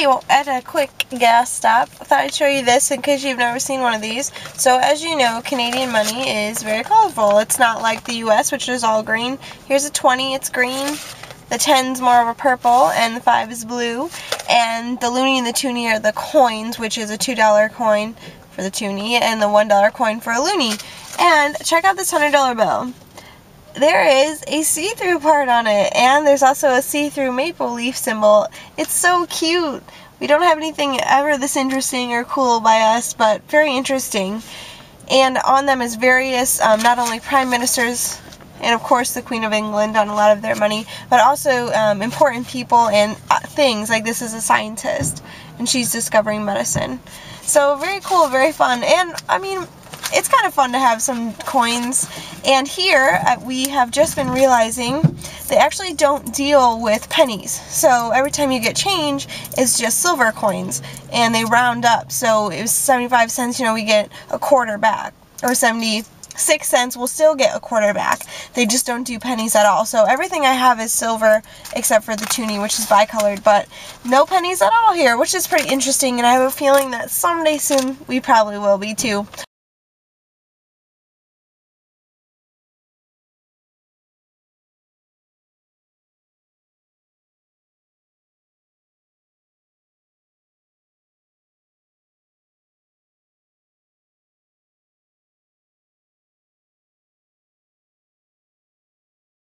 Hey, well, at a quick gas stop, I thought I'd show you this in case you've never seen one of these. So as you know, Canadian money is very colorful. It's not like the US, which is all green. Here's a 20, it's green. The 10's more of a purple, and the 5 is blue. And the loonie and the toonie are the coins, which is a $2 coin for the toonie, and the $1 coin for a loonie. And check out this $100 bill there is a see-through part on it and there's also a see-through maple leaf symbol. It's so cute. We don't have anything ever this interesting or cool by us, but very interesting. And on them is various, um, not only prime ministers and of course the Queen of England on a lot of their money, but also um, important people and uh, things, like this is a scientist and she's discovering medicine. So very cool, very fun, and I mean, it's kind of fun to have some coins. And here uh, we have just been realizing they actually don't deal with pennies. So every time you get change, it's just silver coins and they round up. So it was 75 cents, you know, we get a quarter back or 76 cents we'll still get a quarter back. They just don't do pennies at all. So everything I have is silver except for the toonie, which is bicolored, but no pennies at all here, which is pretty interesting. And I have a feeling that someday soon we probably will be too.